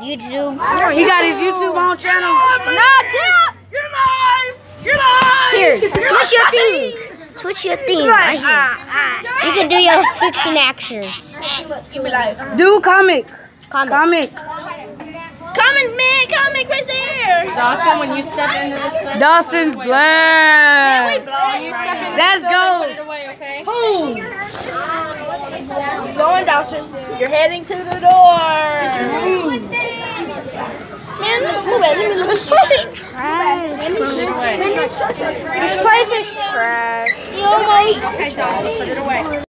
YouTube. He got his YouTube on channel. Nah, get up. You're live! You're live! Here, switch your theme. Switch your theme. Right here. You can do your fiction actors. Give me live. Do comic. Comic. Comic. Comment, man! Comment right there! Dawson, when you step into this stuff, Dawson's Black. when you step into Let's go. put it away, okay? Keep going, Dawson. You're heading to the door. This place is trash. Put it away. This place is trash. Okay, Dawson, put it away.